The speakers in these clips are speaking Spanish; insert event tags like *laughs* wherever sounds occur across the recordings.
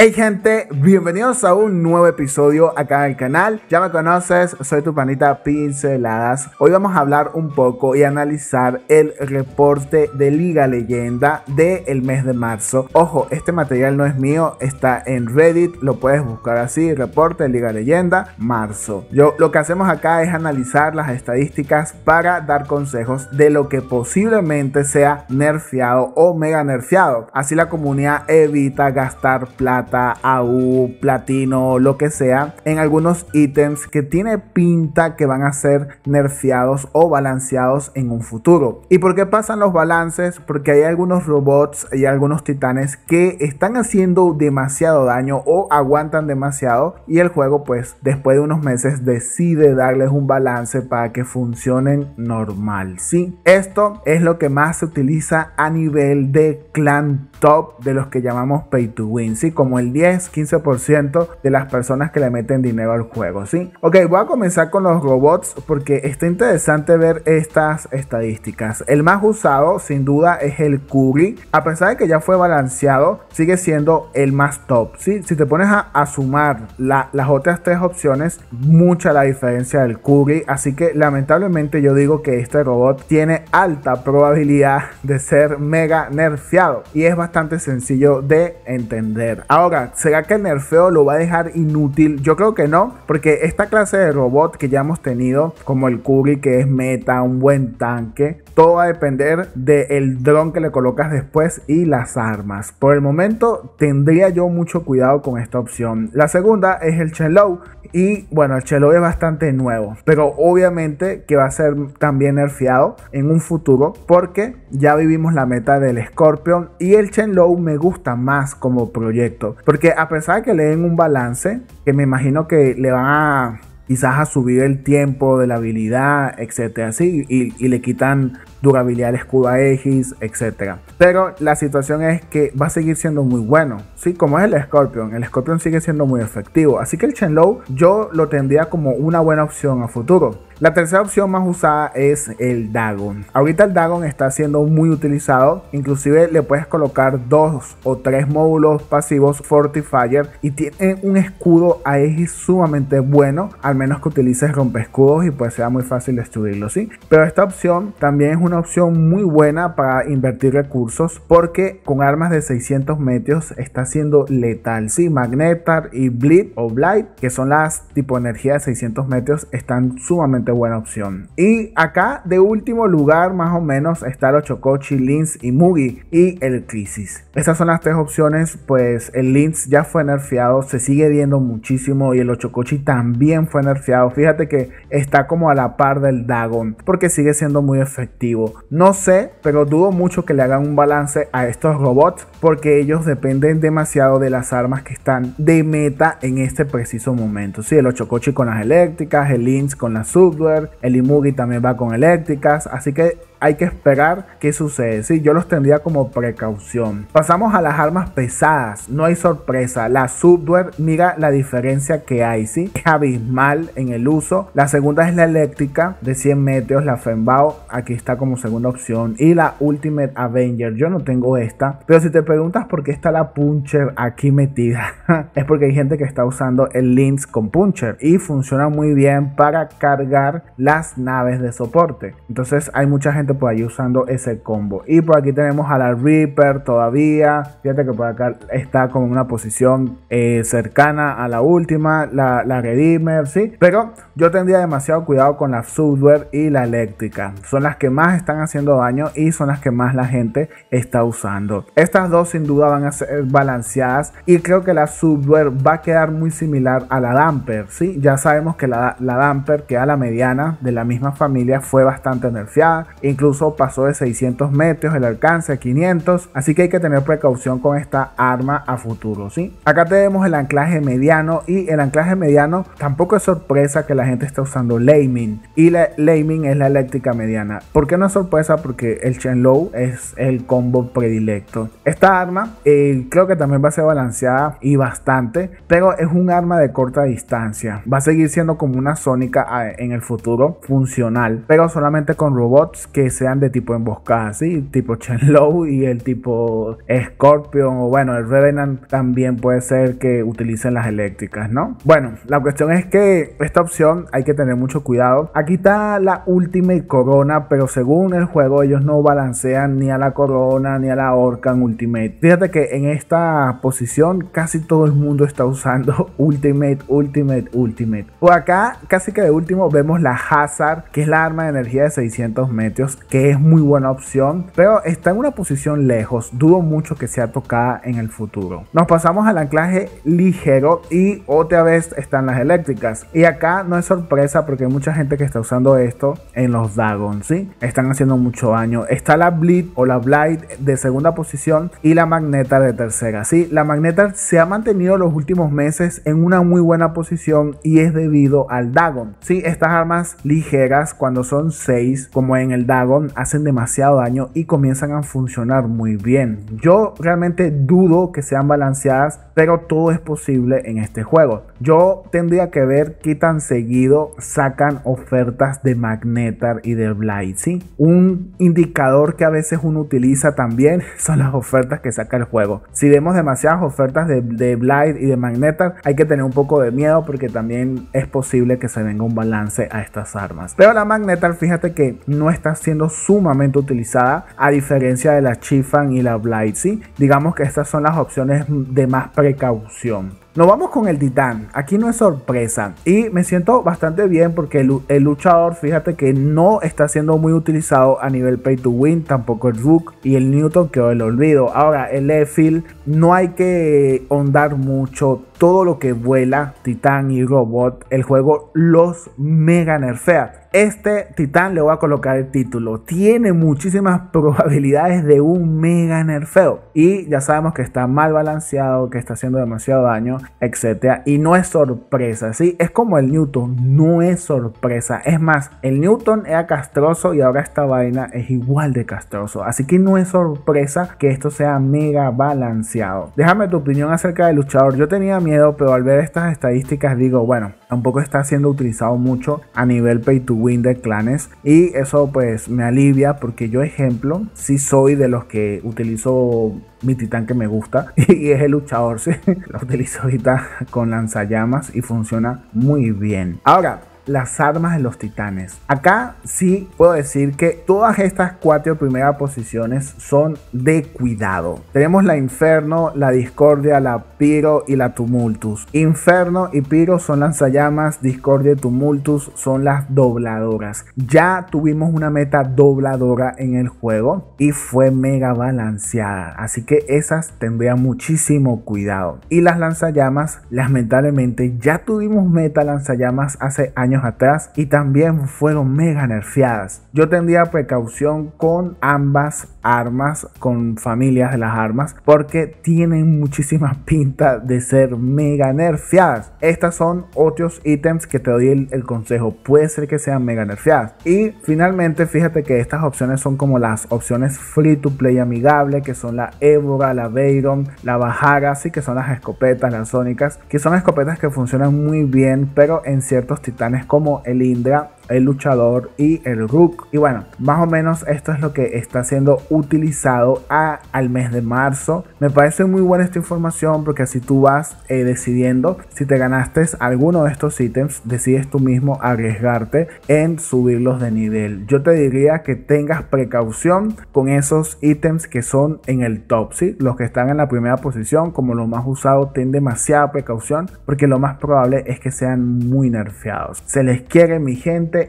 Hey gente, bienvenidos a un nuevo episodio acá en el canal. Ya me conoces, soy tu panita Pinceladas. Hoy vamos a hablar un poco y analizar el reporte de Liga Leyenda del mes de marzo. Ojo, este material no es mío, está en Reddit, lo puedes buscar así, reporte de Liga Leyenda, marzo. Yo lo que hacemos acá es analizar las estadísticas para dar consejos de lo que posiblemente sea nerfeado o mega nerfeado. Así la comunidad evita gastar plata AU, platino, lo que sea, en algunos ítems que tiene pinta que van a ser nerfeados o balanceados en un futuro. ¿Y por qué pasan los balances? Porque hay algunos robots y algunos titanes que están haciendo demasiado daño o aguantan demasiado y el juego pues después de unos meses decide darles un balance para que funcionen normal. Sí, esto es lo que más se utiliza a nivel de clan top de los que llamamos pay to win, ¿sí? Como el 10-15% de las personas que le meten dinero al juego, ¿sí? Ok, voy a comenzar con los robots porque está interesante ver estas estadísticas. El más usado, sin duda, es el Curry. A pesar de que ya fue balanceado, sigue siendo el más top, ¿sí? Si te pones a, sumar las otras tres opciones, mucha la diferencia del Curry. Así que lamentablemente yo digo que este robot tiene alta probabilidad de ser mega nerfeado y es bastante sencillo de entender. Ahora, ¿será que el nerfeo lo va a dejar inútil? Yo creo que no, porque esta clase de robot que ya hemos tenido, como el Curry que es meta, un buen tanque, todo va a depender del dron que le colocas después y las armas. Por el momento tendría yo mucho cuidado con esta opción. La segunda es el Chenlow. Y bueno, el Chenlow es bastante nuevo. Pero obviamente que va a ser también nerfeado en un futuro. Porque ya vivimos la meta del Scorpion. Y el Chenlow me gusta más como proyecto. Porque a pesar de que le den un balance. Que me imagino que le van a quizás a subir el tiempo de la habilidad, etcétera, así, y, le quitan durabilidad al escudo a X, etcétera. Pero la situación es que va a seguir siendo muy bueno, sí, como es el Scorpion, el Scorpion sigue siendo muy efectivo, así que el Chenlow yo lo tendría como una buena opción a futuro. La tercera opción más usada es el Dagon. Ahorita el Dagon está siendo muy utilizado. Inclusive le puedes colocar dos o tres módulos pasivos Fortifier y tiene un escudo a X sumamente bueno. Al menos que utilices escudos y pues sea muy fácil destruirlo, ¿sí? Pero esta opción también es una opción muy buena para invertir recursos porque con armas de 600 metros está siendo letal, ¿sí? Magnetar y Bleed o Blight, que son las tipo energía de 600 metros, están sumamente buena opción. Y acá de último lugar más o menos está el Chocochi, Lins y Mugi y el Crisis. Estas son las tres opciones, pues el Lins ya fue nerfeado, se sigue viendo muchísimo y el Ochocochi también fue nerfeado. Fíjate que está como a la par del Dagon porque sigue siendo muy efectivo. No sé, pero dudo mucho que le hagan un balance a estos robots porque ellos dependen demasiado de las armas que están de meta en este preciso momento. Sí, el Ochocochi con las eléctricas, el Lins con las sub el Imugi también va con eléctricas, así que hay que esperar qué sucede. Sí, yo los tendría como precaución. Pasamos a las armas pesadas. No hay sorpresa. La Subduer, mira la diferencia que hay, ¿sí? Es abismal en el uso. La segunda es la eléctrica de 100 metros, la Fembao. Aquí está como segunda opción. Y la Ultimate Avenger. Yo no tengo esta. Pero si te preguntas por qué está la Puncher aquí metida, *laughs* es porque hay gente que está usando el Lynx con Puncher. Y funciona muy bien para cargar las naves de soporte. Entonces hay mucha gente por ahí usando ese combo. Y por aquí tenemos a la Reaper todavía. Fíjate que por acá está como una posición eh, cercana a la última, la, la Redeemer, ¿sí? Pero yo tendría demasiado cuidado con la Subware y la eléctrica. Son las que más están haciendo daño y son las que más la gente está usando. Estas dos sin duda van a ser balanceadas y creo que la Subware va a quedar muy similar a la Damper, ¿sí? Ya sabemos que la, la Damper, que a la mediana de la misma familia, fue bastante nerfeada incluso pasó de 600 metros el alcance a 500, así que hay que tener precaución con esta arma a futuro, ¿sí? Acá tenemos el anclaje mediano y el anclaje mediano tampoco es sorpresa que la gente esté usando Laming y la Laming es la eléctrica mediana. ¿Por qué no es sorpresa? Porque el Low es el combo predilecto. Esta arma eh, creo que también va a ser balanceada y bastante, pero es un arma de corta distancia. Va a seguir siendo como una sónica ah, en el futuro funcional, pero solamente con robots que sean de tipo emboscada, ¿sí? Tipo Chenlow y el tipo Scorpion o bueno, el Revenant también puede ser que utilicen las eléctricas, ¿no? Bueno, la cuestión es que esta opción hay que tener mucho cuidado. Aquí está la Ultimate Corona, pero según el juego ellos no balancean ni a la Corona ni a la Orcan Ultimate. Fíjate que en esta posición casi todo el mundo está usando *laughs* Ultimate, Ultimate, Ultimate. Por acá, casi que de último, vemos la Hazard, que es la arma de energía de 600 metros, que es muy buena opción, pero está en una posición lejos. Dudo mucho que sea tocada en el futuro. Nos pasamos al anclaje ligero y otra vez están las eléctricas. Y acá no es sorpresa porque hay mucha gente que está usando esto en los Dagon, ¿sí? Están haciendo mucho daño. Está la Bleed o la Blight de segunda posición y la Magneta de tercera, ¿sí? La Magneta se ha mantenido los últimos meses en una muy buena posición y es debido al Dagon, ¿sí? Estas armas ligeras cuando son 6 como en el Dagon hacen demasiado daño y comienzan a funcionar muy bien. Yo realmente dudo que sean balanceadas, pero todo es posible en este juego. Yo tendría que ver qué tan seguido sacan ofertas de Magnetar y de Blight, ¿sí? Un indicador que a veces uno utiliza también *laughs* son las ofertas que saca el juego. Si vemos demasiadas ofertas de, de Blight y de Magnetar, hay que tener un poco de miedo porque también es posible que se venga un balance a estas armas. Pero la Magnetar, fíjate que no está siendo sumamente utilizada a diferencia de la Chifan y la Blight, ¿sí? Digamos que estas son las opciones de más precaución. Nos vamos con el titán. Aquí no es sorpresa. Y me siento bastante bien porque el, luchador, fíjate que no está siendo muy utilizado a nivel pay to win. Tampoco el Rook y el Newton quedó el olvido. Ahora, el Efil no hay que ondar mucho. Todo lo que vuela, titán y robot, el juego los mega nerfea este titán le voy a colocar el título. Tiene muchísimas *laughs* probabilidades de un mega nerfeo. Y ya sabemos que está mal balanceado, que está haciendo demasiado daño, etc. Y no es sorpresa, ¿sí? Es como el Newton, no es sorpresa. Es más, el Newton era castroso y ahora esta vaina es igual de castroso. Así que no es sorpresa que esto sea mega balanceado. Déjame tu opinión acerca del luchador. Yo tenía miedo, pero al ver estas estadísticas digo, bueno, tampoco está siendo utilizado mucho a nivel pay to win de clanes y eso pues me alivia porque yo ejemplo si soy de los que utilizo mi titán que me gusta *laughs* y es el luchador, ¿sí? *laughs* lo utilizo ahorita con lanzallamas y funciona muy bien. Ahora, las armas de los titanes. Acá sí puedo decir que todas estas cuatro primeras posiciones son de cuidado. Tenemos la Inferno, la Discordia, la Piro y la Tumultus. Inferno y Piro son lanzallamas, Discordia y Tumultus son las dobladoras. Ya tuvimos una meta dobladora en el juego y fue mega balanceada. Así que esas tendrían muchísimo cuidado. Y las lanzallamas, lamentablemente ya tuvimos meta lanzallamas hace años atrás y también fueron mega nerfeadas. Yo tendría precaución con ambas armas, con familias de las armas, porque tienen muchísima *laughs* pinta de ser mega nerfeadas. Estas son otros ítems que te doy el, consejo. Puede ser que sean mega nerfeadas. Y finalmente, fíjate que estas opciones son como las opciones free to play amigable, que son la Évora, la Veyron, la Bajara, así que son las escopetas, las sónicas, que son escopetas que funcionan muy bien, pero en ciertos titanes como el Indra el luchador y el Rook. Y bueno, más o menos esto es lo que está siendo utilizado a, al mes de marzo. Me parece muy buena esta información porque así tú vas eh, decidiendo si te ganaste alguno de estos ítems, decides tú mismo arriesgarte en subirlos de nivel. Yo te diría que tengas precaución con esos ítems que son en el top, ¿sí? Los que están en la primera posición como los más usados, ten demasiada precaución porque lo más probable es que sean muy nerfeados. Se les quiere mi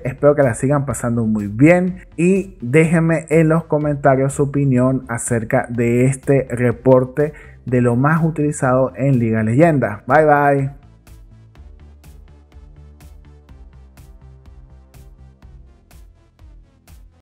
espero que la sigan pasando muy bien y déjenme en los comentarios su opinión acerca de este reporte de lo más utilizado en Liga Leyenda. Bye bye.